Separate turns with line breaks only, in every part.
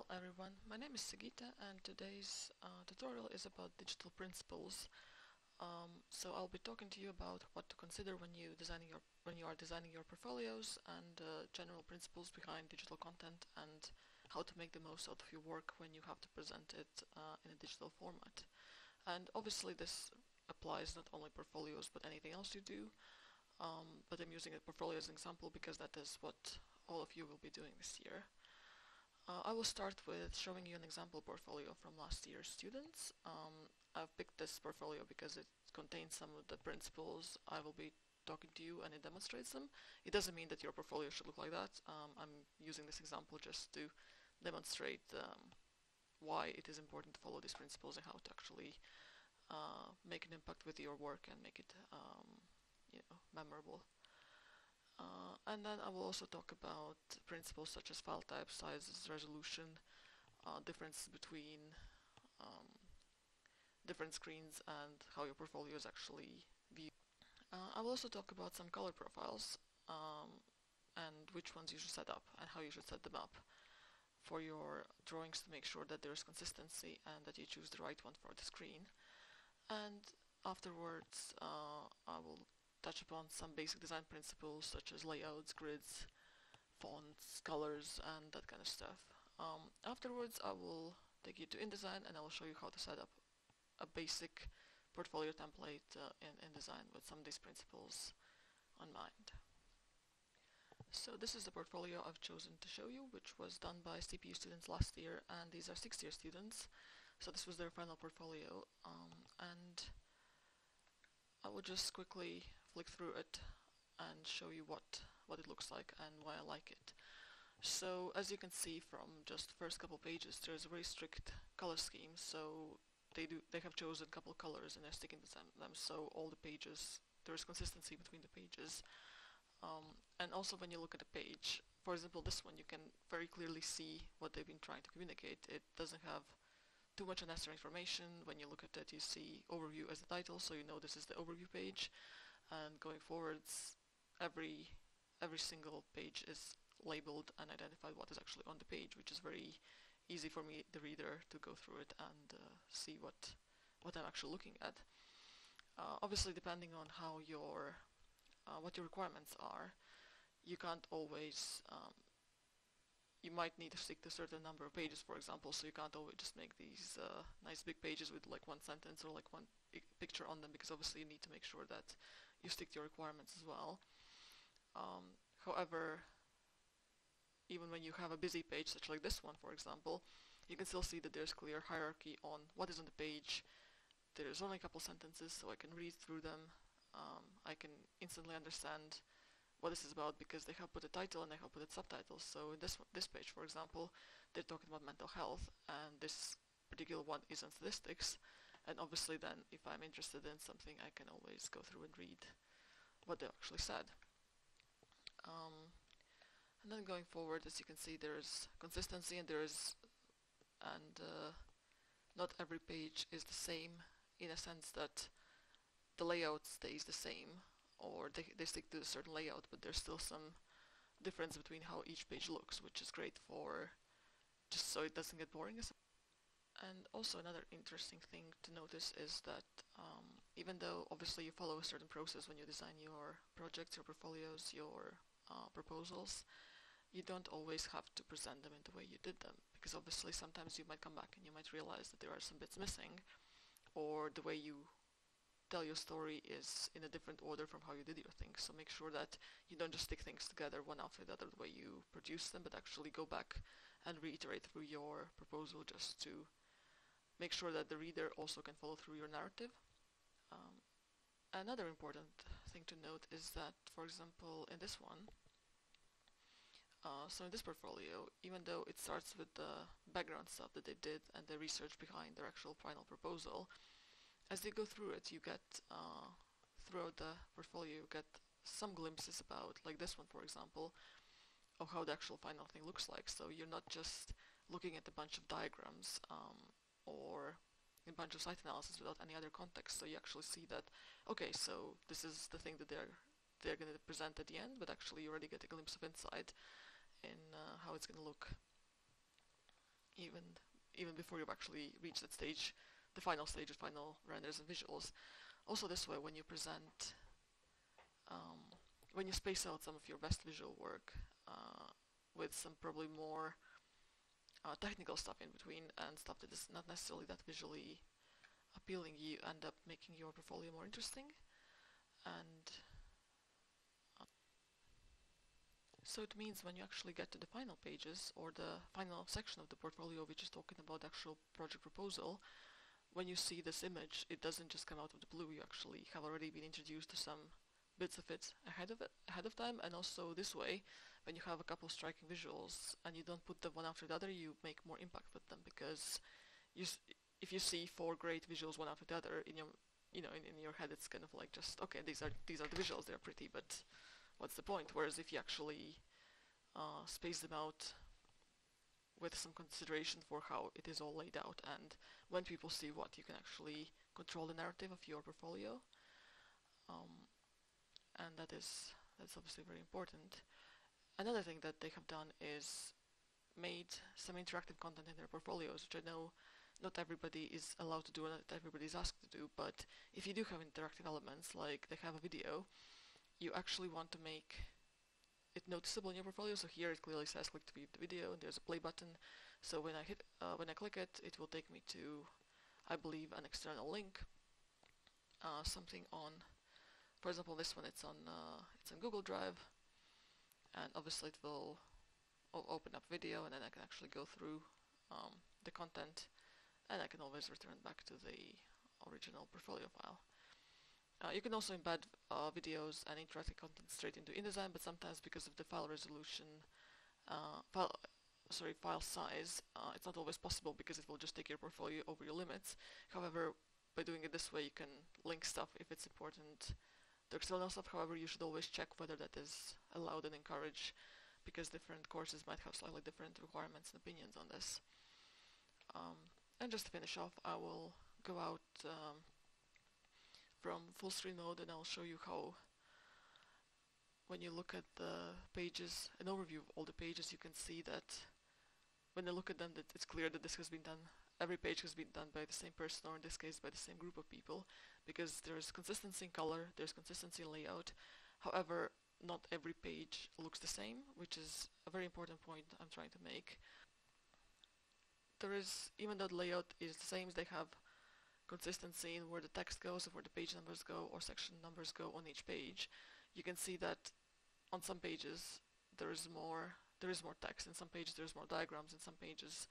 Hello everyone, my name is Sigita and today's uh, tutorial is about digital principles. Um, so I'll be talking to you about what to consider when you designing your when you are designing your portfolios and uh, general principles behind digital content and how to make the most out of your work when you have to present it uh, in a digital format. And obviously this applies not only portfolios but anything else you do. Um, but I'm using a portfolio as an example because that is what all of you will be doing this year. Uh, I will start with showing you an example portfolio from last year's students. Um, I've picked this portfolio because it contains some of the principles I will be talking to you and it demonstrates them. It doesn't mean that your portfolio should look like that. Um, I'm using this example just to demonstrate um, why it is important to follow these principles and how to actually uh, make an impact with your work and make it um, you know, memorable. Uh, and then I will also talk about principles such as file type, sizes, resolution, uh, difference between um, different screens and how your portfolio is actually viewed. Uh, I will also talk about some color profiles um, and which ones you should set up and how you should set them up for your drawings to make sure that there is consistency and that you choose the right one for the screen. And afterwards uh, I will touch upon some basic design principles such as layouts, grids, fonts, colors, and that kind of stuff. Um, afterwards, I will take you to InDesign and I will show you how to set up a basic portfolio template uh, in InDesign with some of these principles on mind. So this is the portfolio I've chosen to show you, which was done by CPU students last year, and these are sixth year students. So this was their final portfolio, um, and I will just quickly flick through it and show you what, what it looks like and why I like it. So as you can see from just first couple pages there's a very strict color scheme so they do they have chosen a couple colors and they're sticking to them so all the pages there's consistency between the pages um, and also when you look at the page for example this one you can very clearly see what they've been trying to communicate it doesn't have too much unnecessary information. When you look at it, you see overview as the title, so you know this is the overview page. And going forwards, every every single page is labeled and identified what is actually on the page, which is very easy for me, the reader, to go through it and uh, see what what I'm actually looking at. Uh, obviously, depending on how your uh, what your requirements are, you can't always um, you might need to stick to a certain number of pages, for example, so you can't always just make these uh, nice big pages with like one sentence or like one picture on them, because obviously you need to make sure that you stick to your requirements as well. Um, however, even when you have a busy page, such like this one, for example, you can still see that there's clear hierarchy on what is on the page. There's only a couple sentences, so I can read through them. Um, I can instantly understand what this is about because they have put a title and they have put a subtitles. So in this this page, for example, they're talking about mental health, and this particular one is on statistics. And obviously, then if I'm interested in something, I can always go through and read what they actually said. Um, and then going forward, as you can see, there is consistency, and there is, and uh, not every page is the same in a sense that the layout stays the same or they, they stick to a certain layout, but there's still some difference between how each page looks, which is great for just so it doesn't get boring. And also another interesting thing to notice is that um, even though obviously you follow a certain process when you design your projects, your portfolios, your uh, proposals, you don't always have to present them in the way you did them because obviously sometimes you might come back and you might realize that there are some bits missing or the way you tell your story is in a different order from how you did your things. So make sure that you don't just stick things together one after the other the way you produce them, but actually go back and reiterate through your proposal just to make sure that the reader also can follow through your narrative. Um, another important thing to note is that, for example, in this one, uh, so in this portfolio, even though it starts with the background stuff that they did and the research behind their actual final proposal, as they go through it, you get, uh, throughout the portfolio, you get some glimpses about, like this one for example, of how the actual final thing looks like. So you're not just looking at a bunch of diagrams um, or a bunch of site analysis without any other context. So you actually see that, okay, so this is the thing that they're they're going to present at the end, but actually you already get a glimpse of insight in uh, how it's going to look even even before you've actually reached that stage, the final stage of final renders and visuals. Also this way, when you present, um, when you space out some of your best visual work uh, with some probably more uh, technical stuff in between and stuff that is not necessarily that visually appealing, you end up making your portfolio more interesting. And uh, so it means when you actually get to the final pages or the final section of the portfolio which is talking about the actual project proposal, when you see this image, it doesn't just come out of the blue, you actually have already been introduced to some bits of it ahead of it ahead of time and also this way when you have a couple of striking visuals and you don't put them one after the other you make more impact with them because you if you see four great visuals one after the other in your you know in, in your head it's kind of like just okay these are these are the visuals they're pretty but what's the point? Whereas if you actually uh, space them out with some consideration for how it is all laid out and when people see what you can actually control the narrative of your portfolio um, and that is that's obviously very important another thing that they have done is made some interactive content in their portfolios which I know not everybody is allowed to do and not everybody is asked to do, but if you do have interactive elements, like they have a video, you actually want to make it noticeable in your portfolio. So here it clearly says click to view the video, and there's a play button. So when I hit, uh, when I click it, it will take me to, I believe, an external link, uh, something on, for example, this one. It's on, uh, it's on Google Drive, and obviously it will open up video, and then I can actually go through um, the content and I can always return back to the original portfolio file. Uh, you can also embed uh, videos and interactive content straight into InDesign, but sometimes because of the file resolution, uh, file, sorry, file size, uh, it's not always possible because it will just take your portfolio over your limits. However, by doing it this way, you can link stuff if it's important to external stuff. However, you should always check whether that is allowed and encouraged because different courses might have slightly different requirements and opinions on this. Um, and just to finish off, I will go out um, from full screen mode and I'll show you how when you look at the pages, an overview of all the pages, you can see that when you look at them that it's clear that this has been done, every page has been done by the same person or in this case by the same group of people because there's consistency in color, there's consistency in layout. However, not every page looks the same, which is a very important point I'm trying to make there is, even though the layout is the same, they have consistency in where the text goes, or where the page numbers go, or section numbers go on each page. You can see that on some pages there is more there is more text, in some pages there's more diagrams, in some pages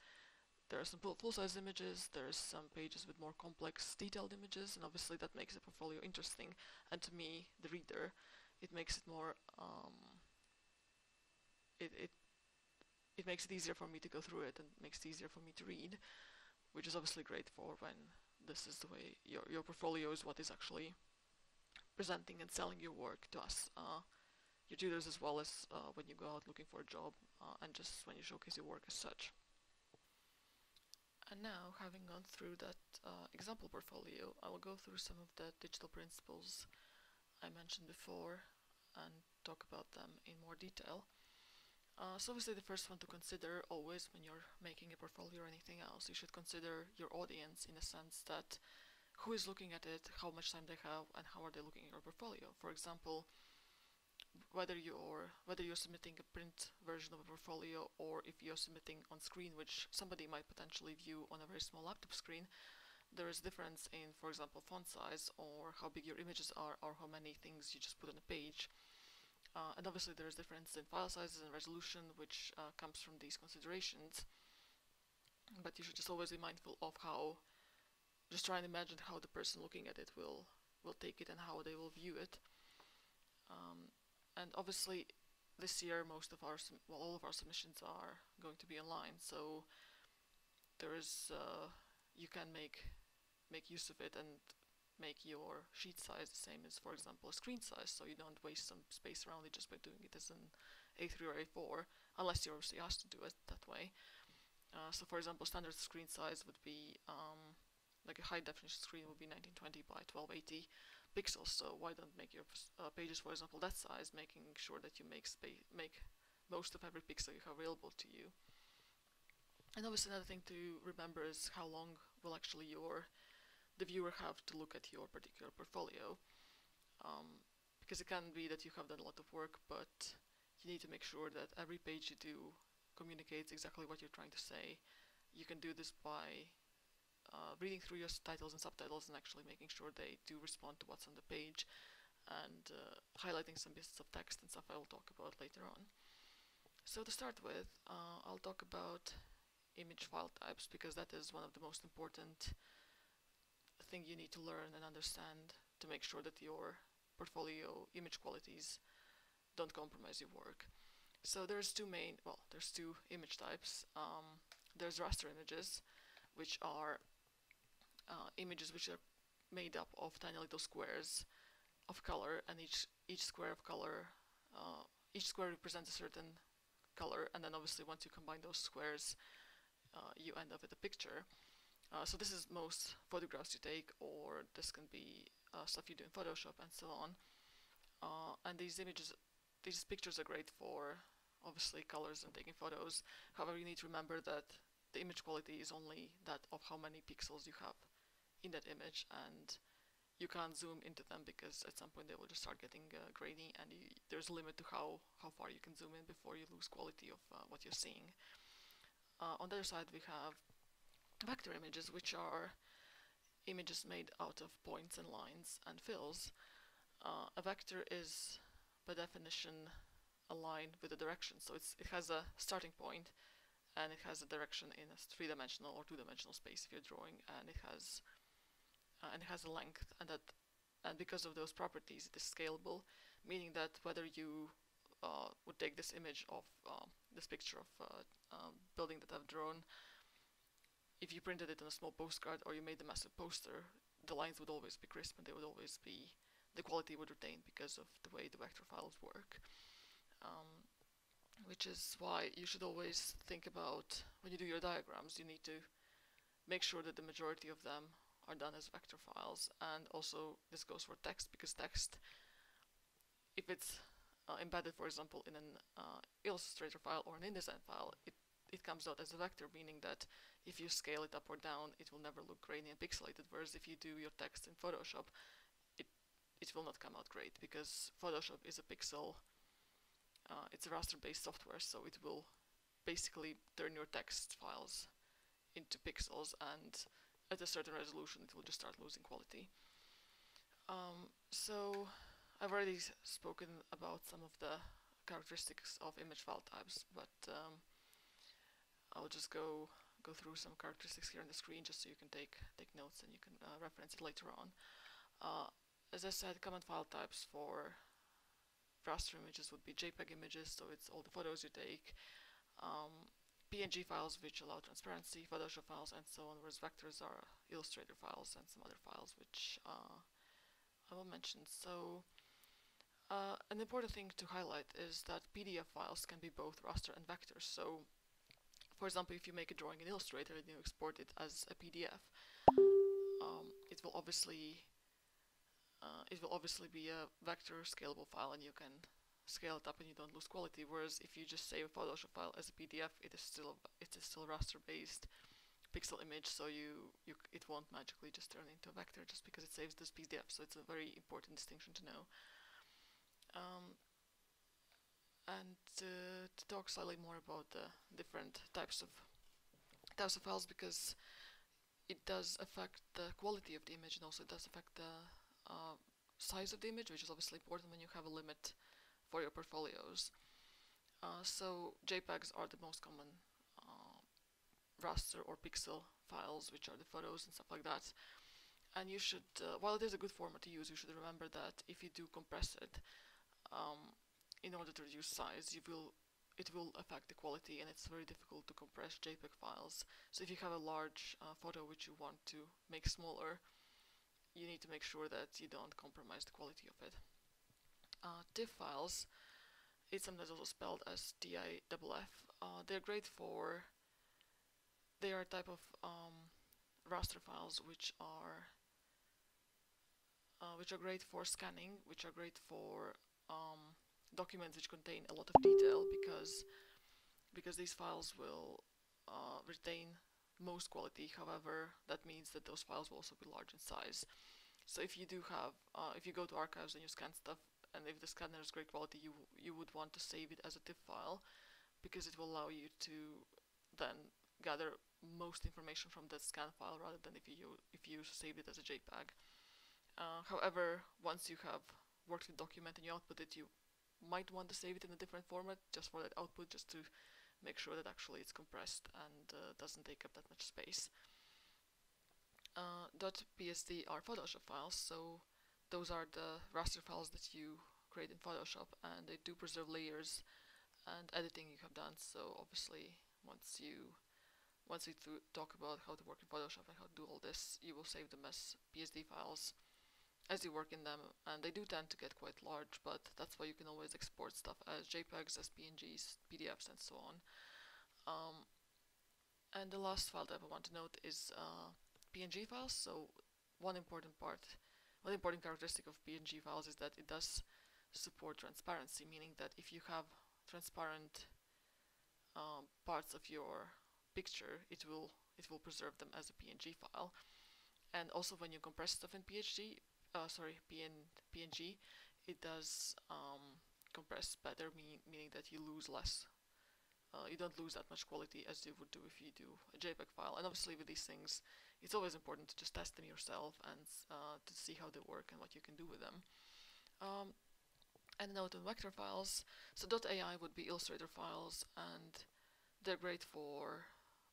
there are some full-size images, there's some pages with more complex detailed images, and obviously that makes the portfolio interesting, and to me, the reader, it makes it more, um, it, it it makes it easier for me to go through it and makes it easier for me to read, which is obviously great for when this is the way your, your portfolio is what is actually presenting and selling your work to us, uh, your tutors as well as uh, when you go out looking for a job uh, and just when you showcase your work as such. And now, having gone through that uh, example portfolio, I will go through some of the digital principles I mentioned before and talk about them in more detail. Uh, so obviously the first one to consider always when you're making a portfolio or anything else, you should consider your audience in a sense that who is looking at it, how much time they have, and how are they looking at your portfolio. For example, whether you're whether you're submitting a print version of a portfolio or if you're submitting on screen, which somebody might potentially view on a very small laptop screen, there is difference in, for example, font size or how big your images are or how many things you just put on a page. Uh, and obviously there is difference in file sizes and resolution which uh, comes from these considerations. But you should just always be mindful of how, just try and imagine how the person looking at it will, will take it and how they will view it. Um, and obviously this year most of our, well all of our submissions are going to be online, so there is, uh, you can make, make use of it and make your sheet size the same as, for example, a screen size, so you don't waste some space around it just by doing it as an A3 or A4, unless you're obviously asked to do it that way. Uh, so for example, standard screen size would be, um, like a high definition screen would be 1920 by 1280 pixels, so why don't make your uh, pages, for example, that size, making sure that you make, space, make most of every pixel you have available to you. And obviously another thing to remember is how long will actually your the viewer have to look at your particular portfolio. Um, because it can be that you have done a lot of work, but you need to make sure that every page you do communicates exactly what you're trying to say. You can do this by uh, reading through your titles and subtitles and actually making sure they do respond to what's on the page and uh, highlighting some bits of text and stuff I will talk about later on. So to start with, uh, I'll talk about image file types because that is one of the most important thing you need to learn and understand to make sure that your portfolio image qualities don't compromise your work. So there's two main, well, there's two image types. Um, there's raster images, which are uh, images which are made up of tiny little squares of color, and each each square of color, uh, each square represents a certain color, and then obviously once you combine those squares, uh, you end up with a picture. Uh, so this is most photographs you take, or this can be uh, stuff you do in Photoshop and so on. Uh, and these images, these pictures are great for obviously colors and taking photos. However, you need to remember that the image quality is only that of how many pixels you have in that image, and you can't zoom into them because at some point they will just start getting uh, grainy, and you, there's a limit to how how far you can zoom in before you lose quality of uh, what you're seeing. Uh, on the other side, we have vector images, which are images made out of points and lines and fills. Uh, a vector is, by definition, a line with a direction. So it's, it has a starting point and it has a direction in a three-dimensional or two-dimensional space if you're drawing, and it has uh, and it has a length, and that and because of those properties, it is scalable, meaning that whether you uh, would take this image of um, this picture of uh, um, building that I've drawn if you printed it on a small postcard or you made a massive poster, the lines would always be crisp and they would always be, the quality would retain because of the way the vector files work. Um, which is why you should always think about, when you do your diagrams, you need to make sure that the majority of them are done as vector files. And also, this goes for text, because text, if it's uh, embedded, for example, in an uh, Illustrator file or an InDesign file, it, it comes out as a vector, meaning that if you scale it up or down, it will never look grainy and pixelated, whereas if you do your text in Photoshop, it, it will not come out great, because Photoshop is a pixel, uh, it's a raster-based software, so it will basically turn your text files into pixels, and at a certain resolution it will just start losing quality. Um, so, I've already spoken about some of the characteristics of image file types, but um, I'll just go go through some characteristics here on the screen just so you can take take notes and you can uh, reference it later on. Uh, as I said, common file types for raster images would be JPEG images, so it's all the photos you take, um, PNG files which allow transparency, Photoshop files, and so on, whereas vectors are Illustrator files and some other files which uh, I will mention. So uh, an important thing to highlight is that PDF files can be both raster and vectors. So for example, if you make a drawing in Illustrator and you export it as a PDF, um, it will obviously uh, it will obviously be a vector scalable file and you can scale it up and you don't lose quality. Whereas if you just save a Photoshop file as a PDF, it is still it is still raster based pixel image, so you you it won't magically just turn into a vector just because it saves this PDF. So it's a very important distinction to know. Um, and uh, to talk slightly more about the different types of types of files because it does affect the quality of the image and also it does affect the uh, size of the image which is obviously important when you have a limit for your portfolios. Uh, so JPEGs are the most common uh, raster or pixel files which are the photos and stuff like that and you should, uh, while it is a good format to use, you should remember that if you do compress it, um, in order to reduce size, you will it will affect the quality and it's very difficult to compress JPEG files. So if you have a large uh, photo which you want to make smaller, you need to make sure that you don't compromise the quality of it. Uh, TIFF files, it's sometimes also spelled as TIF. Uh, they're great for, they are a type of um, raster files which are uh, which are great for scanning, which are great for um, documents which contain a lot of detail because because these files will uh, retain most quality. However, that means that those files will also be large in size. So if you do have, uh, if you go to archives and you scan stuff, and if the scanner is great quality, you you would want to save it as a TIFF file, because it will allow you to then gather most information from that scan file rather than if you if you save it as a JPEG. Uh, however, once you have worked with document and you output it, you might want to save it in a different format just for that output, just to make sure that actually it's compressed and uh, doesn't take up that much space. Uh, .psd are Photoshop files, so those are the raster files that you create in Photoshop and they do preserve layers and editing you have done. So obviously once you once we talk about how to work in Photoshop and how to do all this you will save them as PSD files as you work in them and they do tend to get quite large but that's why you can always export stuff as JPEGs, as PNGs, PDFs and so on. Um, and the last file that I want to note is uh, PNG files. So one important part one important characteristic of PNG files is that it does support transparency, meaning that if you have transparent um, parts of your picture, it will it will preserve them as a PNG file. And also, when you compress stuff in PHG, uh, sorry, PN, PNG, it does um, compress better, mean, meaning that you lose less. Uh, you don't lose that much quality as you would do if you do a JPEG file. And obviously, with these things, it's always important to just test them yourself and uh, to see how they work and what you can do with them. Um, and note on vector files, so .ai would be Illustrator files and they're great for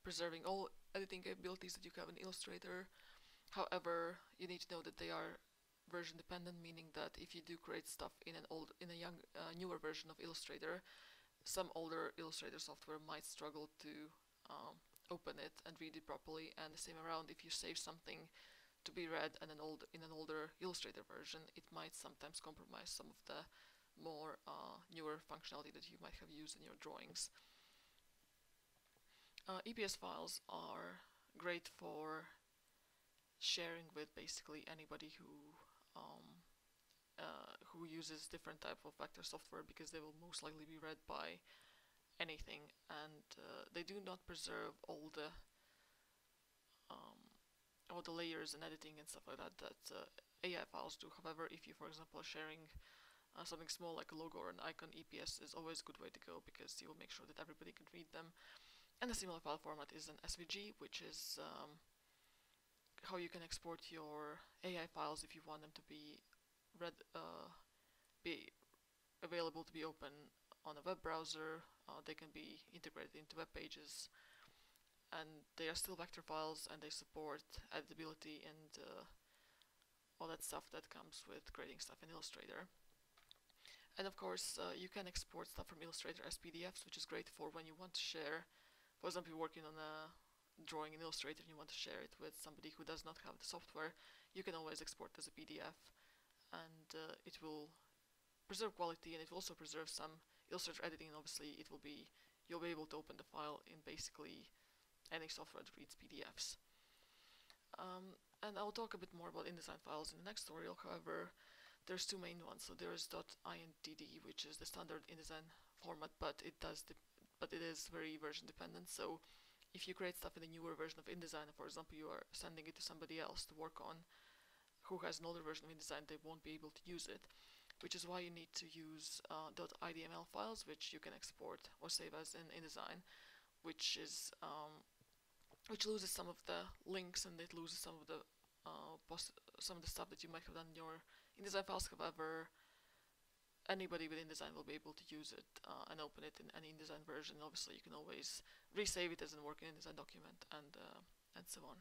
preserving all editing capabilities that you have in Illustrator. However, you need to know that they are version dependent, meaning that if you do create stuff in an old, in a young, uh, newer version of Illustrator, some older Illustrator software might struggle to um, open it and read it properly and the same around if you save something to be read in an old in an older Illustrator version it might sometimes compromise some of the more uh, newer functionality that you might have used in your drawings. Uh, EPS files are great for sharing with basically anybody who um, uh, who uses different type of vector software because they will most likely be read by anything and uh, they do not preserve all the um, all the layers and editing and stuff like that that uh, AI files do. However, if you, for example, are sharing uh, something small like a logo or an icon, EPS is always a good way to go because you will make sure that everybody can read them. And a similar file format is an SVG, which is um, how you can export your AI files if you want them to be read, uh, be available to be open on a web browser. Uh, they can be integrated into web pages, and they are still vector files, and they support editability and uh, all that stuff that comes with creating stuff in Illustrator. And of course, uh, you can export stuff from Illustrator as PDFs, which is great for when you want to share. For example, you're working on a drawing in Illustrator and you want to share it with somebody who does not have the software, you can always export as a PDF, and uh, it will preserve quality and it will also preserve some Illustrator editing, obviously it will be you'll be able to open the file in basically any software that reads PDFs. Um, and I'll talk a bit more about InDesign files in the next tutorial, however, there's two main ones. So there's .indd, which is the standard InDesign format, but it does but it is very version dependent. So if you create stuff in a newer version of InDesign, for example, you are sending it to somebody else to work on who has an older version of InDesign, they won't be able to use it which is why you need to use uh, .idml files, which you can export or save as in InDesign, which is um, which loses some of the links and it loses some of the uh, some of the stuff that you might have done in your InDesign files. However, anybody with InDesign will be able to use it uh, and open it in any InDesign version. Obviously, you can always resave it as a working InDesign document and uh, and so on.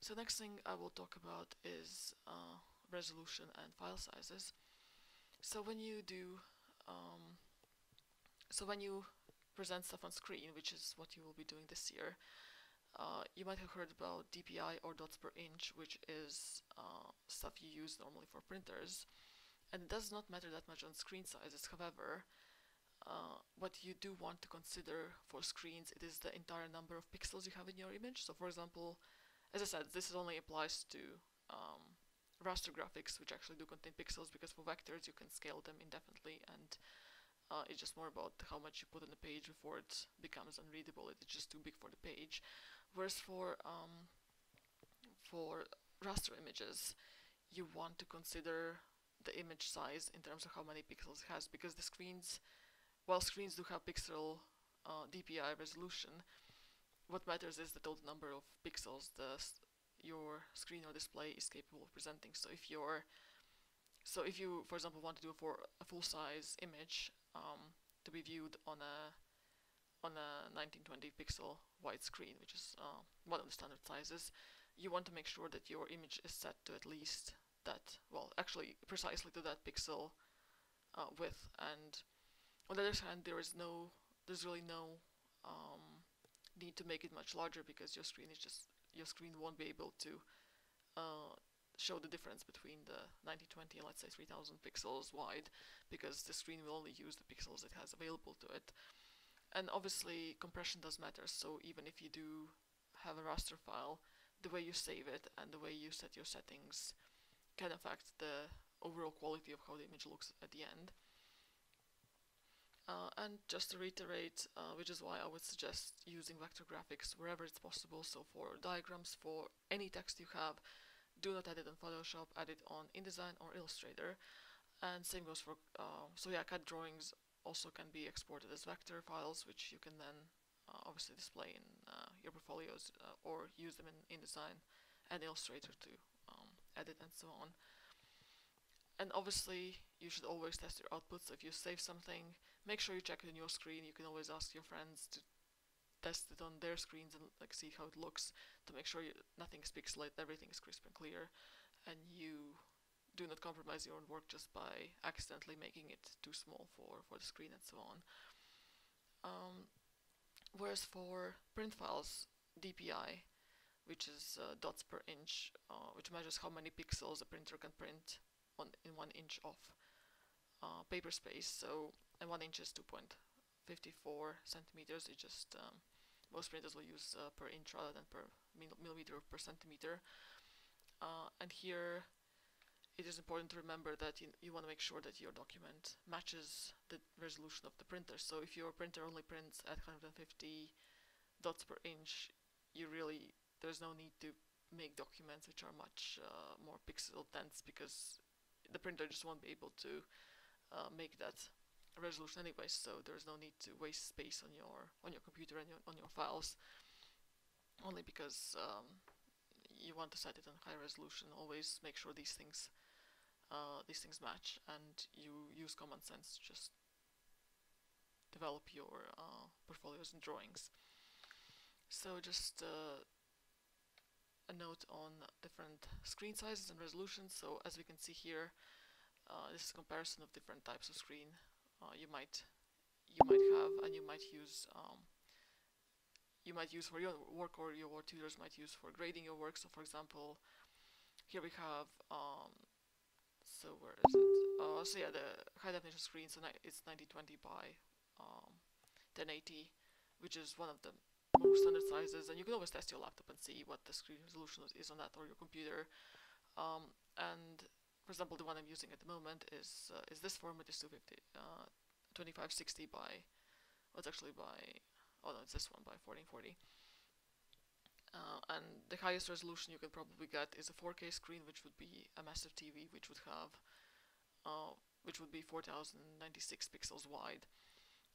So next thing I will talk about is uh, resolution and file sizes. So when you do, um, so when you present stuff on screen, which is what you will be doing this year, uh, you might have heard about DPI or dots per inch, which is uh, stuff you use normally for printers. And it does not matter that much on screen sizes. However, uh, what you do want to consider for screens, it is the entire number of pixels you have in your image. So for example, as I said, this only applies to um, raster graphics, which actually do contain pixels, because for vectors you can scale them indefinitely and Uh, it's just more about how much you put on the page before it becomes unreadable. It's just too big for the page. Whereas for um, for raster images, you want to consider the image size in terms of how many pixels it has because the screens, while screens do have pixel uh, DPI resolution, what matters is the total number of pixels the your screen or display is capable of presenting. So if you're so if you, for example, want to do for a full-size image um, to be viewed on a on a 1920 pixel wide screen, which is uh, one of the standard sizes, you want to make sure that your image is set to at least that, well, actually precisely to that pixel uh, width. And on the other hand, there is no, there's really no um, need to make it much larger because your screen is just, your screen won't be able to uh, show the difference between the 1920 and let's say 3000 pixels wide because the screen will only use the pixels it has available to it. And obviously compression does matter, so even if you do have a raster file, the way you save it and the way you set your settings can affect the overall quality of how the image looks at the end. Uh, and just to reiterate, uh, which is why I would suggest using vector graphics wherever it's possible, so for diagrams, for any text you have, do not edit on Photoshop, edit on InDesign or Illustrator. And same goes for, uh, so yeah, CAD drawings also can be exported as vector files, which you can then uh, obviously display in uh, your portfolios uh, or use them in InDesign and Illustrator to um, edit and so on. And obviously, you should always test your outputs. If you save something, make sure you check it on your screen. You can always ask your friends to test it on their screens and like see how it looks to make sure you, nothing is pixelated, everything is crisp and clear, and you do not compromise your own work just by accidentally making it too small for, for the screen and so on. Um, whereas for print files, DPI, which is uh, dots per inch, uh, which measures how many pixels a printer can print on in one inch of uh, paper space. So, and one inch is 2.54 centimeters. It just um, most printers will use uh, per inch rather than per millimeter or per centimeter. Uh, and here it is important to remember that you, you want to make sure that your document matches the resolution of the printer. So if your printer only prints at 150 dots per inch, you really, there's no need to make documents which are much uh, more pixel dense because the printer just won't be able to uh, make that resolution anyway, so there's no need to waste space on your on your computer and your, on your files. Only because um, you want to set it on high resolution. Always make sure these things uh, these things match, and you use common sense. to Just develop your uh, portfolios and drawings. So just uh, a note on different screen sizes and resolutions. So as we can see here, uh, this is a comparison of different types of screen uh, you might you might have and you might use um, you might use for your work or your tutors might use for grading your work. So for example, here we have um, so where is it? Uh, so yeah, the high definition screen. So it's 1920 by um, 1080, which is one of the most standard sizes. And you can always test your laptop and see what the screen resolution is on that or your computer. Um, and for example, the one I'm using at the moment is uh, is this format is 250, uh, 2560 by, well, it's actually by, oh no, it's this one by 1440. Uh, and the highest resolution you can probably get is a 4K screen, which would be a massive TV, which would have, uh, which would be 4096 pixels wide.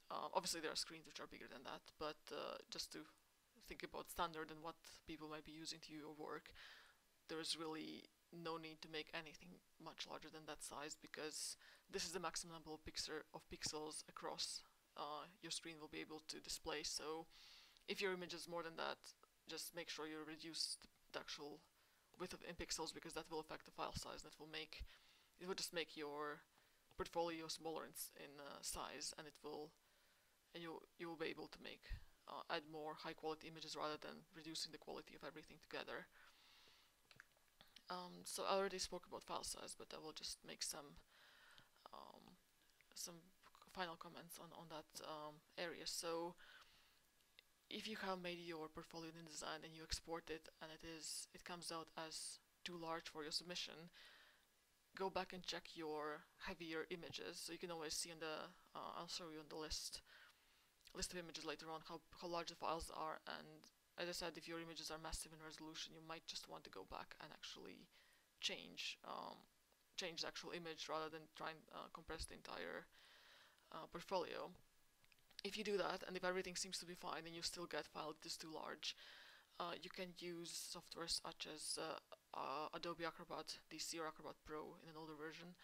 Uh, obviously, there are screens which are bigger than that, but uh, just to think about standard and what people might be using to your work, there is really no need to make anything much larger than that size because this is the maximum number of, pixel of pixels across uh, your screen will be able to display. So if your image is more than that, just make sure you reduce the actual width of in pixels because that will affect the file size. That will make it will just make your portfolio smaller in, in uh, size, and it will and you you will be able to make uh, add more high quality images rather than reducing the quality of everything together. Um, so I already spoke about file size, but I will just make some um, some final comments on on that um, area. So if you have made your portfolio in InDesign and you export it and it is it comes out as too large for your submission, go back and check your heavier images. So you can always see on the, uh, I'll show you on the list, list of images later on how, how large the files are. And as I said, if your images are massive in resolution, you might just want to go back and actually change, um, change the actual image rather than try and uh, compress the entire uh, portfolio. If you do that, and if everything seems to be fine, and you still get file that is too large, uh, you can use software such as uh, uh, Adobe Acrobat DC or Acrobat Pro in an older version.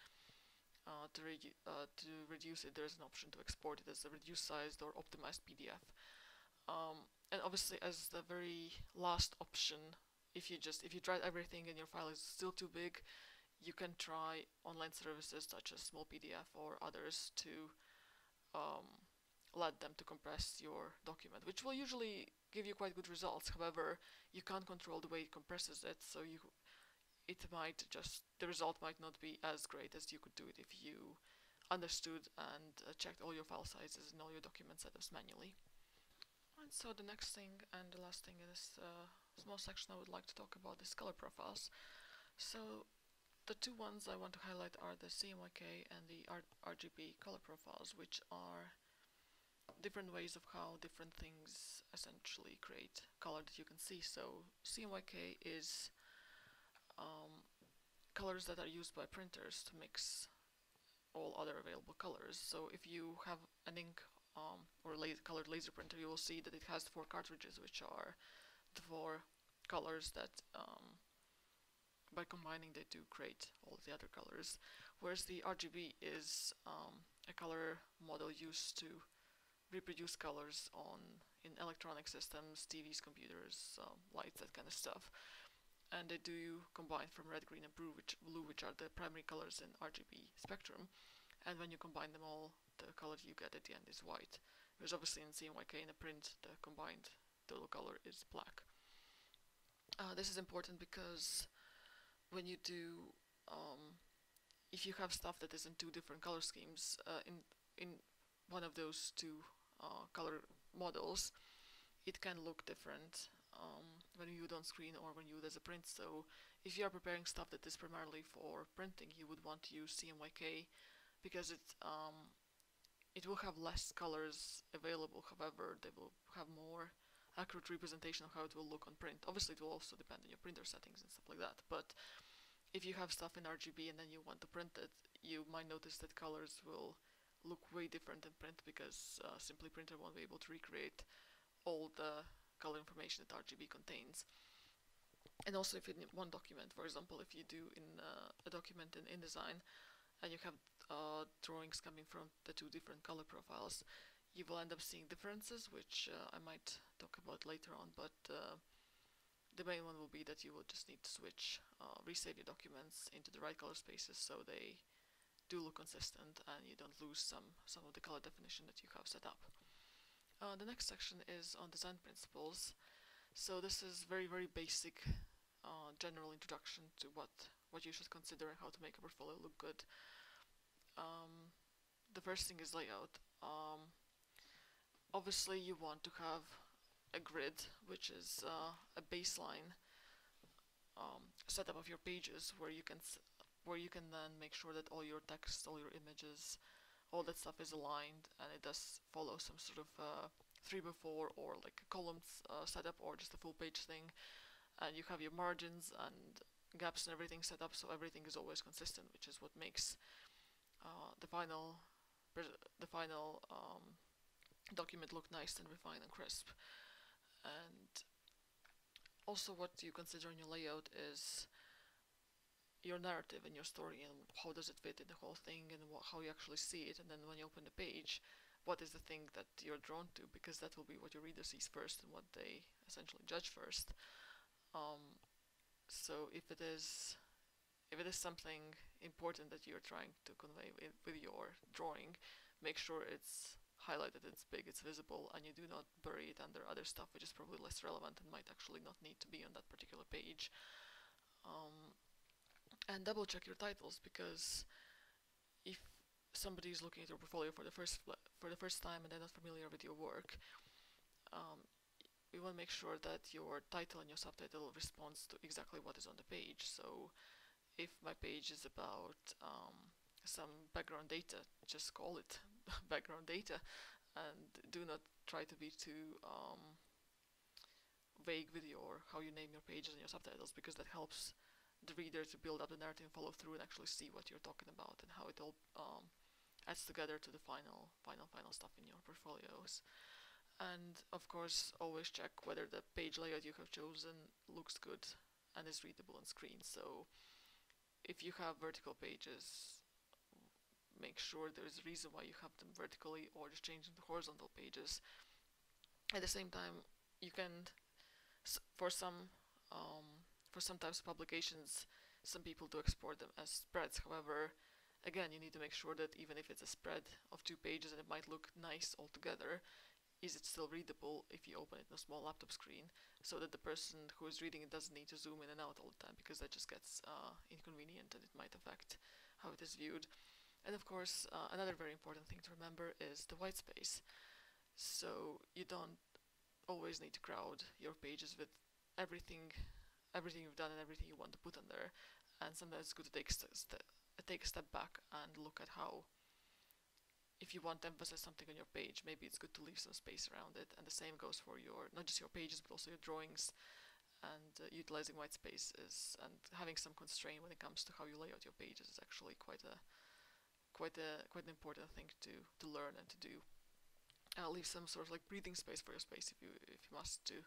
Uh, to, uh, to reduce it, there's an option to export it as a reduced sized or optimized PDF. Um, and obviously, as the very last option, if you just if you tried everything and your file is still too big, you can try online services such as Small PDF or others to um, let them to compress your document, which will usually give you quite good results. However, you can't control the way it compresses it, so you it might just the result might not be as great as you could do it if you understood and uh, checked all your file sizes and all your document setups manually. So the next thing and the last thing in this uh, small section I would like to talk about is color profiles. So the two ones I want to highlight are the CMYK and the R RGB color profiles, which are different ways of how different things essentially create color that you can see. So CMYK is um, colors that are used by printers to mix all other available colors. So if you have an ink um, or la colored laser printer, you will see that it has four cartridges, which are the four colors that um, by combining they do create all the other colors. Whereas the RGB is um, a color model used to reproduce colors on in electronic systems, TVs, computers, um, lights, that kind of stuff. And they do you combine from red, green, and blue which, blue, which are the primary colors in RGB spectrum. And when you combine them all, the color you get at the end is white. Whereas obviously in CMYK in a print, the combined total color is black. Uh, this is important because when you do, um, if you have stuff that is in two different color schemes, uh, in in one of those two uh, color models, it can look different um, when viewed on screen or when viewed as a print. So if you are preparing stuff that is primarily for printing, you would want to use CMYK because it um, it will have less colors available. However, they will have more accurate representation of how it will look on print. Obviously, it will also depend on your printer settings and stuff like that. But if you have stuff in RGB and then you want to print it, you might notice that colors will look way different in print because uh, Simply Printer won't be able to recreate all the color information that RGB contains. And also if in one document, for example, if you do in uh, a document in InDesign and you have uh, drawings coming from the two different color profiles, you will end up seeing differences, which uh, I might talk about later on, but uh, the main one will be that you will just need to switch, uh, resave your documents into the right color spaces so they do look consistent and you don't lose some, some of the color definition that you have set up. Uh, the next section is on design principles. So this is very, very basic uh, general introduction to what, what you should consider and how to make a portfolio look good. Um, the first thing is layout. Um, obviously you want to have a grid, which is uh, a baseline um, setup of your pages where you can where you can then make sure that all your text, all your images, all that stuff is aligned and it does follow some sort of uh, 3 by 4 or like a columns uh, setup or just a full page thing and you have your margins and gaps and everything set up so everything is always consistent which is what makes uh, the final the final um, document look nice and refined and crisp. And also what you consider in your layout is your narrative and your story and how does it fit in the whole thing and how you actually see it. And then when you open the page what is the thing that you're drawn to? Because that will be what your reader sees first and what they essentially judge first. Um, so if it is if it is something important that you're trying to convey with, with your drawing make sure it's highlighted it's big it's visible and you do not bury it under other stuff which is probably less relevant and might actually not need to be on that particular page um, and double check your titles because if somebody is looking at your portfolio for the first for the first time and they're not familiar with your work, um, we want to make sure that your title and your subtitle responds to exactly what is on the page. So if my page is about um, some background data, just call it background data and do not try to be too um, vague with your how you name your pages and your subtitles because that helps the reader to build up the narrative and follow through and actually see what you're talking about and how it all um, adds together to the final final final stuff in your portfolios. And of course always check whether the page layout you have chosen looks good and is readable on screen. So if you have vertical pages make sure there's a reason why you have them vertically or just change them to horizontal pages at the same time you can for some um, for some types of publications, some people do export them as spreads. However, again, you need to make sure that even if it's a spread of two pages and it might look nice altogether, is it still readable if you open it on a small laptop screen so that the person who is reading it doesn't need to zoom in and out all the time because that just gets uh, inconvenient and it might affect how it is viewed. And of course, uh, another very important thing to remember is the white space. So you don't always need to crowd your pages with everything everything you've done and everything you want to put on there and sometimes it's good to take, st take a step back and look at how if you want to emphasize something on your page maybe it's good to leave some space around it and the same goes for your not just your pages but also your drawings and uh, utilizing white spaces and having some constraint when it comes to how you lay out your pages is actually quite a quite a quite an important thing to to learn and to do. Uh, leave some sort of like breathing space for your space if you if you must to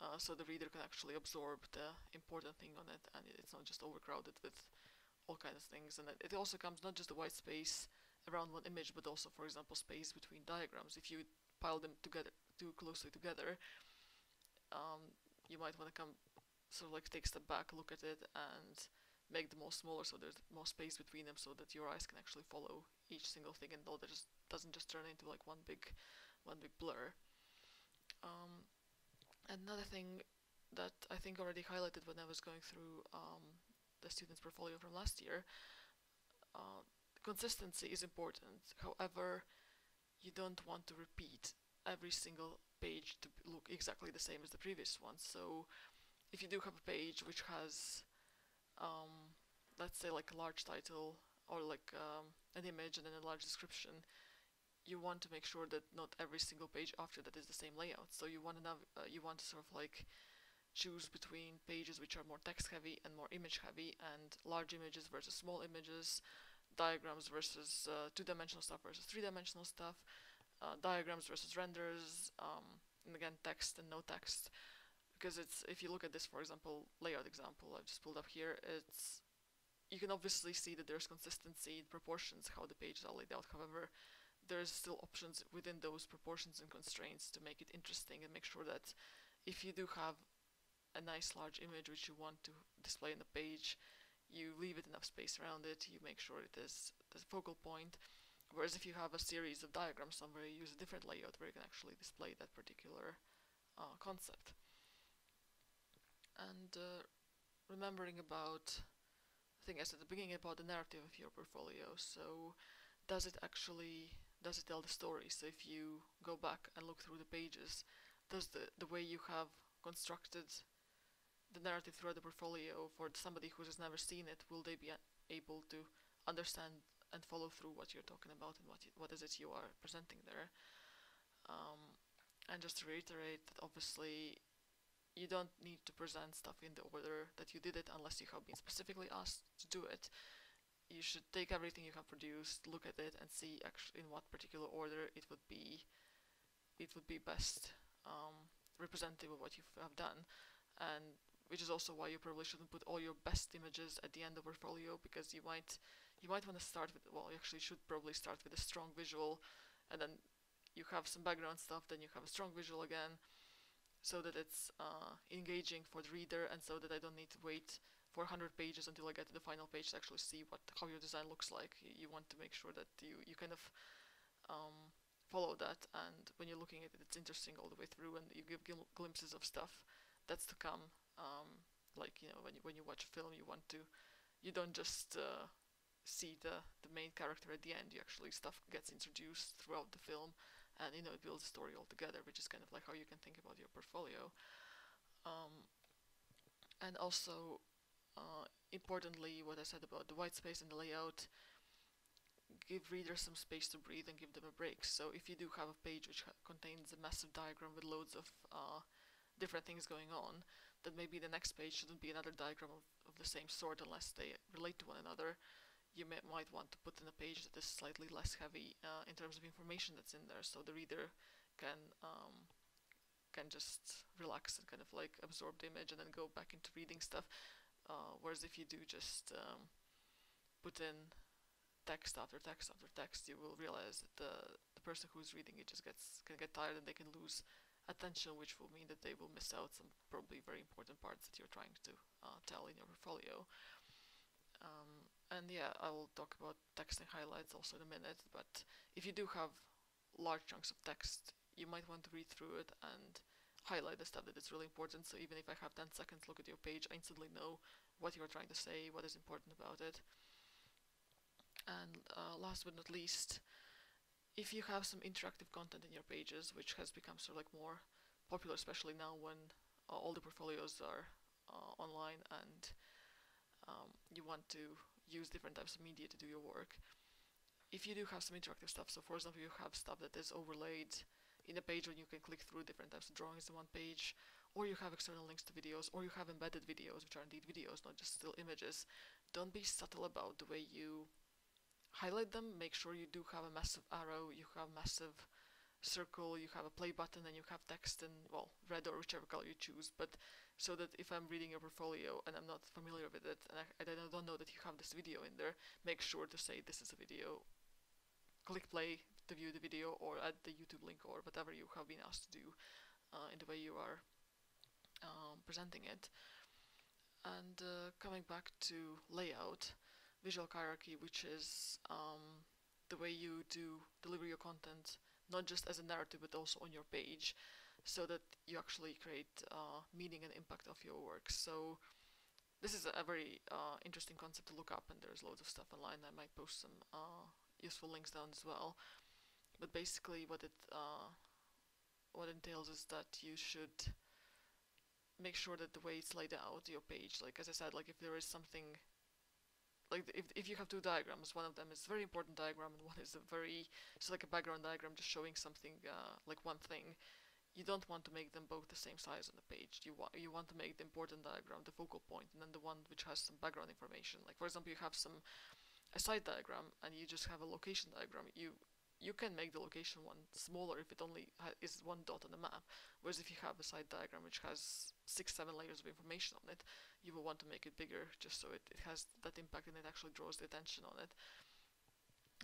uh, so the reader can actually absorb the important thing on it and it's not just overcrowded with all kinds of things. And it also comes not just the white space around one image but also for example space between diagrams. If you pile them together too closely together um, you might want to come sort of like take a step back look at it and make them all smaller so there's more space between them so that your eyes can actually follow each single thing and all that just doesn't just turn into like one big one big blur. Um, another thing that I think already highlighted when I was going through um, the student's portfolio from last year uh, consistency is important. However you don't want to repeat every single page to look exactly the same as the previous one. So if you do have a page which has um, let's say like a large title or like um, an image and then a large description, you want to make sure that not every single page after that is the same layout. So you want to uh, you want to sort of like choose between pages which are more text heavy and more image heavy and large images versus small images, diagrams versus uh, two-dimensional stuff versus three-dimensional stuff, uh, diagrams versus renders, um, and again text and no text. Because it's if you look at this for example layout example I've just pulled up here it's you can obviously see that there's consistency in proportions how the pages are laid out. However there's still options within those proportions and constraints to make it interesting and make sure that if you do have a nice large image which you want to display in the page you leave it enough space around it you make sure it is the focal point. Whereas if you have a series of diagrams somewhere you use a different layout where you can actually display that particular uh, concept. And uh, remembering about I think I said at the beginning about the narrative of your portfolio. So does it actually does it tell the story? So if you go back and look through the pages does the the way you have constructed the narrative throughout the portfolio for somebody who has never seen it will they be able to understand and follow through what you're talking about and what what is it you are presenting there um, and just to reiterate that obviously you don't need to present stuff in the order that you did it unless you have been specifically asked to do it. You should take everything you have produced, look at it, and see actually in what particular order it would be. It would be best um, representative of what you have done, and which is also why you probably shouldn't put all your best images at the end of portfolio because you might you might want to start with well you actually should probably start with a strong visual, and then you have some background stuff, then you have a strong visual again so that it's uh, engaging for the reader and so that I don't need to wait for 100 pages until I get to the final page to actually see what how your design looks like. You, you want to make sure that you, you kind of um, follow that and when you're looking at it it's interesting all the way through and you give gl glimpses of stuff that's to come. Um, like you know when you, when you watch a film you want to you don't just uh, see the, the main character at the end you actually stuff gets introduced throughout the film and you know it builds a story altogether which is kind of like how you can think about your portfolio um, and also uh, importantly, what I said about the white space and the layout, give readers some space to breathe and give them a break. So if you do have a page which contains a massive diagram with loads of uh, different things going on, then maybe the next page shouldn't be another diagram of, of the same sort unless they relate to one another. You may, might want to put in a page that is slightly less heavy uh, in terms of information that's in there, so the reader can um, can just relax and kind of like absorb the image and then go back into reading stuff. Uh, whereas if you do just um, put in text after text after text, you will realize that the the person who's reading it just gets can get tired and they can lose attention, which will mean that they will miss out some probably very important parts that you're trying to uh, tell in your portfolio. Um, and yeah, I will talk about text and highlights also in a minute, but if you do have large chunks of text, you might want to read through it and highlight the stuff that is really important. So even if I have 10 seconds look at your page, I instantly know what you are trying to say, what is important about it. And uh, last but not least, if you have some interactive content in your pages, which has become sort of like more popular, especially now when uh, all the portfolios are uh, online and um, you want to use different types of media to do your work. If you do have some interactive stuff, so for example, you have stuff that is overlaid in a page when you can click through different types of drawings in one page, or you have external links to videos, or you have embedded videos, which are indeed videos, not just still images, don't be subtle about the way you highlight them, make sure you do have a massive arrow, you have massive circle, you have a play button, and you have text in, well, red or whichever color you choose, but so that if I'm reading your portfolio and I'm not familiar with it, and I, I don't know that you have this video in there, make sure to say this is a video, click play to view the video, or add the YouTube link, or whatever you have been asked to do uh, in the way you are um, presenting it. And uh, coming back to layout, visual hierarchy, which is um, the way you do deliver your content, not just as a narrative, but also on your page, so that you actually create uh, meaning and impact of your work. So this is a very uh, interesting concept to look up, and there's loads of stuff online. I might post some uh, useful links down as well. But basically, what it uh, what it entails is that you should make sure that the way it's laid out your page, like as I said, like if there is something like if, if you have two diagrams, one of them is a very important diagram and one is a very, just like a background diagram just showing something uh, like one thing, you don't want to make them both the same size on the page. You, wa you want to make the important diagram the focal point and then the one which has some background information. Like for example, you have some a side diagram and you just have a location diagram. You you can make the location one smaller if it only is one dot on the map. Whereas if you have a side diagram which has six, seven layers of information on it, you will want to make it bigger just so it, it has that impact and it actually draws the attention on it.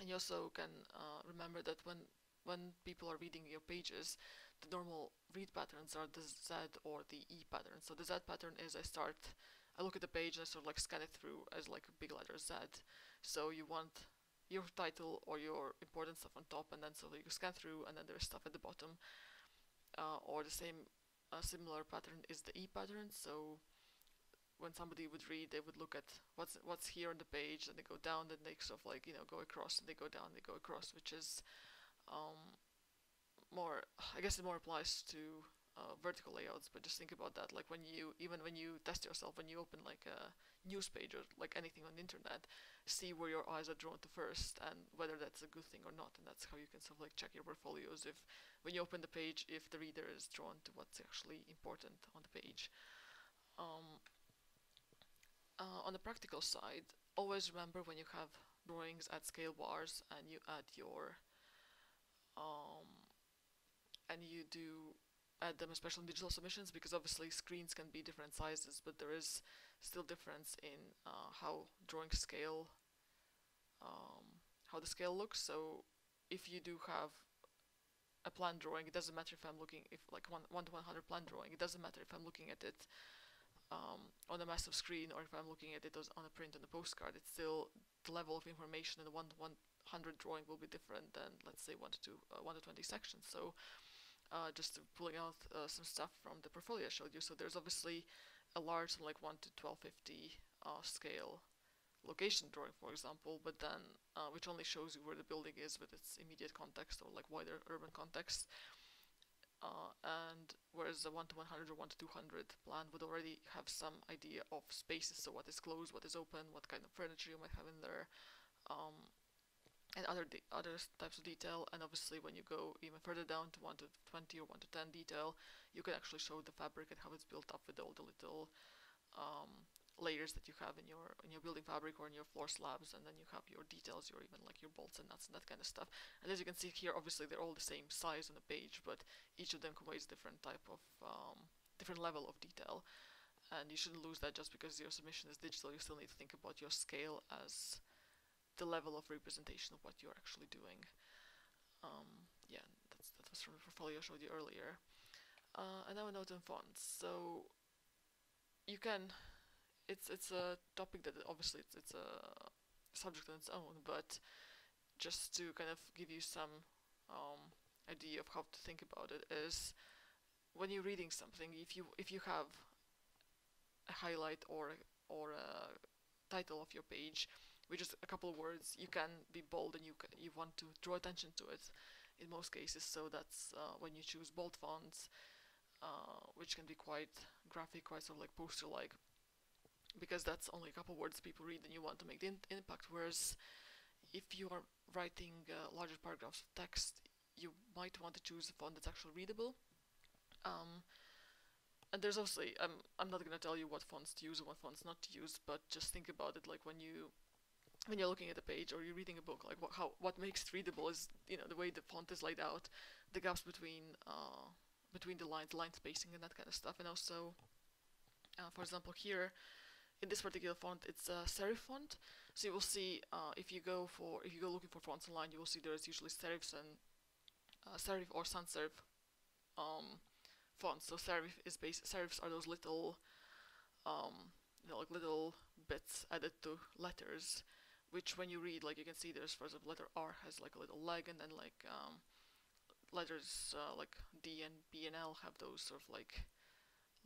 And you also can uh, remember that when when people are reading your pages, the normal read patterns are the Z or the E pattern. So the Z pattern is I start, I look at the page and I sort of like scan it through as like a big letter Z. So you want your title or your important stuff on top and then so you scan through and then there's stuff at the bottom. Uh, or the same uh, similar pattern is the E pattern so when somebody would read they would look at what's what's here on the page and they go down then they sort of like you know go across and they go down they go across which is um, more I guess it more applies to uh, vertical layouts but just think about that like when you even when you test yourself when you open like a news page or like anything on the internet see where your eyes are drawn to first and whether that's a good thing or not and that's how you can sort of like check your portfolios. If when you open the page if the reader is drawn to what's actually important on the page. Um, uh, on the practical side always remember when you have drawings at scale bars and you add your um, and you do them especially in digital submissions because obviously screens can be different sizes but there is still difference in uh, how drawing scale um, how the scale looks. So if you do have a plan drawing it doesn't matter if I'm looking if like one, one to 100 plan drawing it doesn't matter if I'm looking at it um, on a massive screen or if I'm looking at it on a print on a postcard. It's still the level of information in the 1 to 100 drawing will be different than let's say 1 to 2, uh, 1 to 20 sections. So uh, just pulling out uh, some stuff from the portfolio I showed you. So there's obviously a large, like 1 to 1250 uh, scale location drawing, for example, but then uh, which only shows you where the building is with its immediate context or like wider urban context. uh, and whereas a 1 to 100 or 1 to 200 plan would already have some idea of spaces, so what is closed, what is open, what kind of furniture you might have in there, um, and other other types of detail. And obviously, when you go even further down to 1 to 20 or 1 to 10 detail, you can actually show the fabric and how it's built up with all the little um, layers that you have in your in your building fabric or in your floor slabs and then you have your details your even like your bolts and nuts and that kind of stuff and as you can see here obviously they're all the same size on the page but each of them conveys different type of um, different level of detail and you shouldn't lose that just because your submission is digital you still need to think about your scale as the level of representation of what you're actually doing. Um, yeah that's, that was from the portfolio I showed you earlier. Uh, and now a note on fonts. So you can it's it's a topic that obviously it's, it's a subject on its own, but just to kind of give you some um, idea of how to think about it is when you're reading something, if you if you have a highlight or or a title of your page, which is a couple of words, you can be bold and you you want to draw attention to it. In most cases, so that's uh, when you choose bold fonts, uh, which can be quite graphic, quite sort of like poster-like because that's only a couple of words people read and you want to make the in impact whereas if you are writing uh, larger paragraphs of text you might want to choose a font that's actually readable um, and there's obviously I'm, I'm not going to tell you what fonts to use and what fonts not to use but just think about it like when you when you're looking at a page or you're reading a book like what, how what makes it readable is you know the way the font is laid out the gaps between uh, between the lines line spacing and that kind of stuff. And also uh, for example here in this particular font it's a serif font. So you will see uh, if you go for if you go looking for fonts online you will see there's usually serifs and uh, serif or sans serif um, fonts. So serif is base serifs are those little um, you know, like little bits added to letters which when you read like you can see there's for example letter R has like a little leg and then like um, letters uh, like D and B and L have those sort of like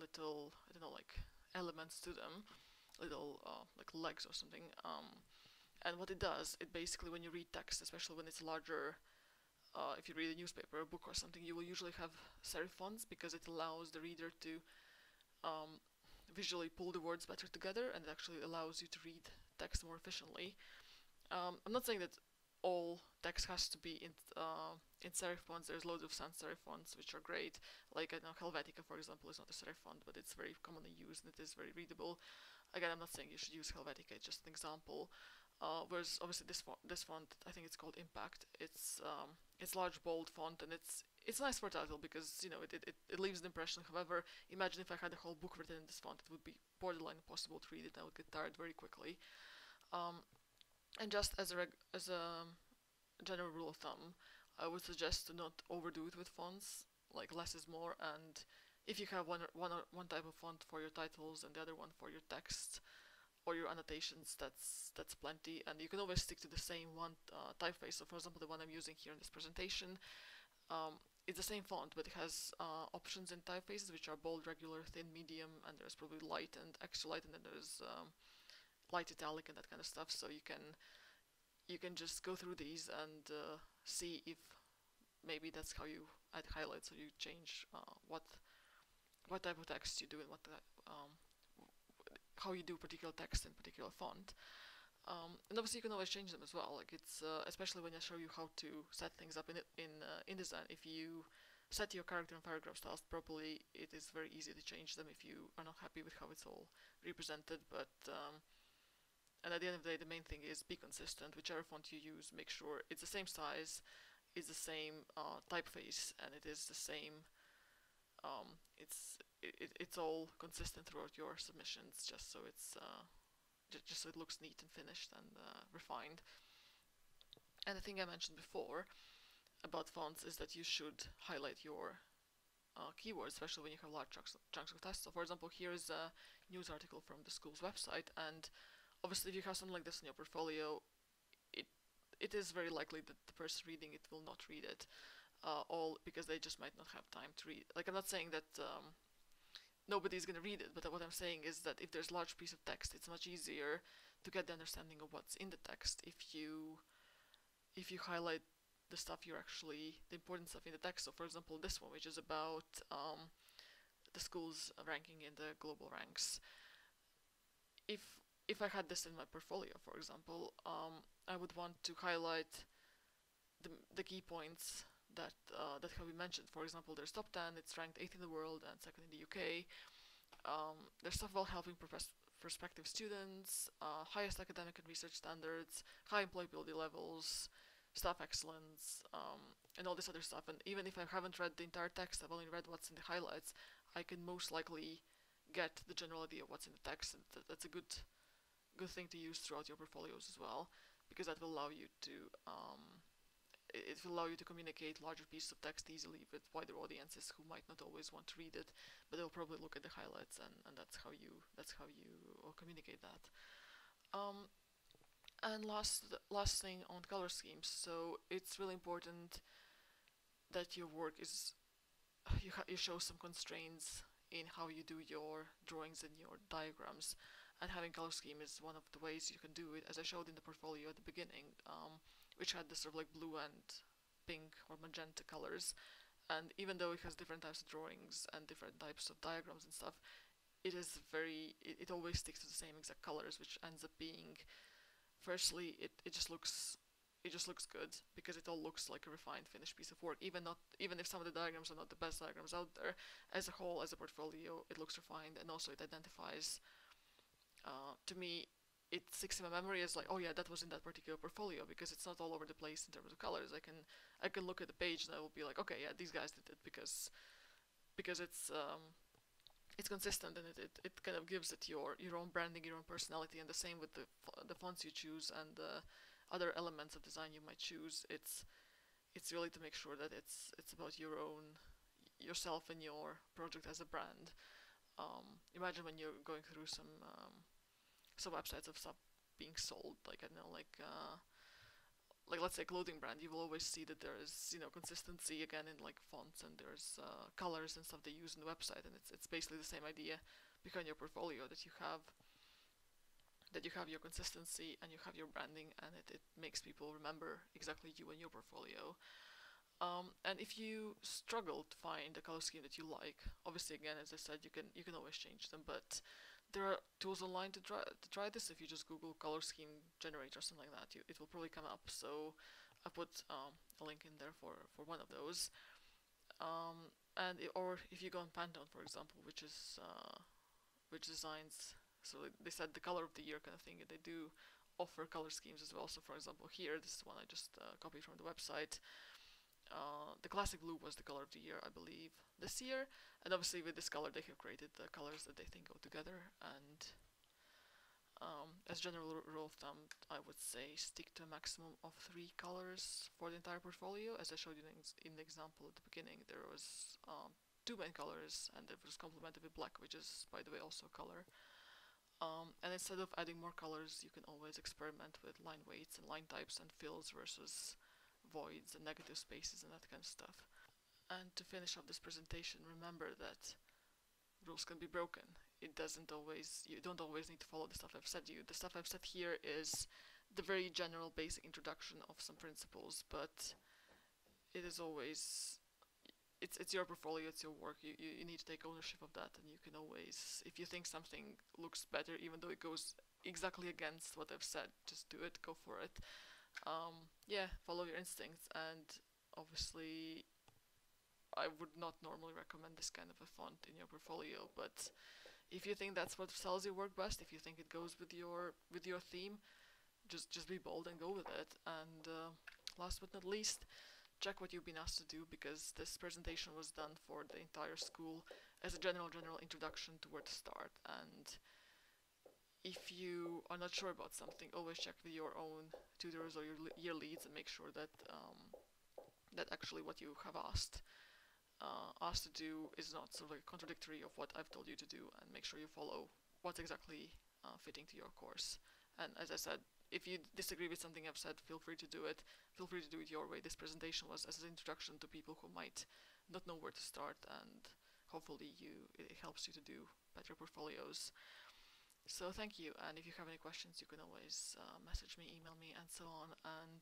little I don't know like elements to them little uh, like legs or something. Um, and what it does, it basically when you read text, especially when it's larger, uh, if you read a newspaper, a book or something, you will usually have serif fonts because it allows the reader to um, visually pull the words better together and it actually allows you to read text more efficiently. Um, I'm not saying that all text has to be in uh, in serif fonts. There's loads of sans serif fonts which are great. Like I know Helvetica, for example, is not a serif font, but it's very commonly used and it is very readable. Again, I'm not saying you should use Helvetica, it's just an example. Uh, whereas obviously this font, this font, I think it's called Impact. It's um, it's large, bold font, and it's it's nice for title because you know it, it, it leaves an impression. However, imagine if I had a whole book written in this font, it would be borderline impossible to read it. I would get tired very quickly. Um, and just as a as a general rule of thumb, I would suggest to not overdo it with fonts. Like less is more, and if you have one, one, one type of font for your titles and the other one for your text or your annotations, that's that's plenty. And you can always stick to the same one uh, typeface. So for example, the one I'm using here in this presentation, um, it's the same font, but it has uh, options in typefaces, which are bold, regular, thin, medium, and there's probably light and extra light, and then there's um, light italic and that kind of stuff. So you can you can just go through these and uh, see if maybe that's how you add highlights, so you change uh, what what type of text you do and what um, how you do particular text in particular font. Um, and obviously you can always change them as well. Like it's uh, especially when I show you how to set things up in in uh, InDesign. If you set your character and paragraph styles properly, it is very easy to change them if you are not happy with how it's all represented. But um, and at the end of the day, the main thing is be consistent. Whichever font you use, make sure it's the same size, it's the same uh, typeface, and it is the same um, it's it, it's all consistent throughout your submissions just so it's uh, just so it looks neat and finished and uh, refined and the thing I mentioned before about fonts is that you should highlight your uh, keywords, especially when you have large chunks, chunks of text. So for example, here is a news article from the school's website, and obviously if you have something like this in your portfolio, it it is very likely that the person reading it will not read it uh, all because they just might not have time to read. Like I'm not saying that um, nobody's going to read it, but what I'm saying is that if there's a large piece of text, it's much easier to get the understanding of what's in the text if you if you highlight the stuff you're actually the important stuff in the text. So, for example, this one, which is about um, the school's ranking in the global ranks. If if I had this in my portfolio, for example, um, I would want to highlight the the key points that uh, that have been mentioned. For example, there's top 10, it's ranked 8th in the world and second in the UK. Um, there's stuff about helping prospective students, uh, highest academic and research standards, high employability levels, staff excellence, um, and all this other stuff. And even if I haven't read the entire text, I've only read what's in the highlights, I can most likely get the general idea of what's in the text, and th- that's a good good thing to use throughout your portfolios as well, because that will allow you to um, it will allow you to communicate larger pieces of text easily with wider audiences who might not always want to read it, but they'll probably look at the highlights, and, and that's how you that's how you communicate that. Um, and last last thing on color schemes. So it's really important that your work is you you show some constraints in how you do your drawings and your diagrams, and having color scheme is one of the ways you can do it. As I showed in the portfolio at the beginning. Um, which had this sort of like blue and pink or magenta colors. And even though it has different types of drawings and different types of diagrams and stuff, it is very, it, it always sticks to the same exact colors, which ends up being, firstly, it, it just looks it just looks good because it all looks like a refined finished piece of work even not even if some of the diagrams are not the best diagrams out there as a whole as a portfolio it looks refined and also it identifies uh, to me it sticks in my memory as like, oh yeah, that was in that particular portfolio because it's not all over the place in terms of colors. I can I can look at the page and I will be like, okay, yeah, these guys did it because because it's um, it's consistent and it, it, it kind of gives it your your own branding, your own personality, and the same with the the fonts you choose and the other elements of design you might choose. It's it's really to make sure that it's it's about your own yourself and your project as a brand. Um, imagine when you're going through some um, some websites of stuff being sold. Like I know, like uh, like let's say clothing brand, you will always see that there is you know consistency again in like fonts and there's uh, colors and stuff they use in the website, and it's it's basically the same idea behind your portfolio that you have that you have your consistency and you have your branding and it, it makes people remember exactly you and your portfolio um, and if you struggle to find a color scheme that you like obviously again as I said you can you can always change them but there are tools online to try to try this. If you just Google color scheme generator or something like that, you, it will probably come up. So I put um, a link in there for for one of those. Um, and it, or if you go on Pantone, for example, which is uh, which designs so they said the color of the year kind of thing. They do offer color schemes as well. So for example, here this is one I just uh, copied from the website. Uh, the classic blue was the color of the year, I believe, this year. And obviously, with this color, they have created the colors that they think go together. And um, as general rule of thumb, I would say stick to a maximum of three colors for the entire portfolio. As I showed you in, in the example at the beginning, there was um, two main colors, and it was complemented with black, which is, by the way, also a color. Um, and instead of adding more colors, you can always experiment with line weights and line types and fills versus voids and negative spaces and that kind of stuff. And to finish off this presentation, remember that rules can be broken. It doesn't always, you don't always need to follow the stuff I've said you. The stuff I've said here is the very general basic introduction of some principles, but it is always, it's, it's your portfolio, it's your work. You, you, you need to take ownership of that, and you can always, if you think something looks better, even though it goes exactly against what I've said, just do it, go for it um, yeah, follow your instincts. And obviously, I would not normally recommend this kind of a font in your portfolio, but if you think that's what sells your work best, if you think it goes with your with your theme, just just be bold and go with it. And uh, last but not least, check what you've been asked to do because this presentation was done for the entire school as a general general introduction to where to start and if you are not sure about something, always check with your own tutors or your year leads and make sure that um, that actually what you have asked uh, asked to do is not sort of like contradictory of what I've told you to do, and make sure you follow what's exactly uh, fitting to your course. And as I said, if you disagree with something I've said, feel free to do it. Feel free to do it your way. This presentation was as an introduction to people who might not know where to start, and hopefully you it helps you to do better portfolios. So thank you, and if you have any questions, you can always uh, message me, email me, and so on. And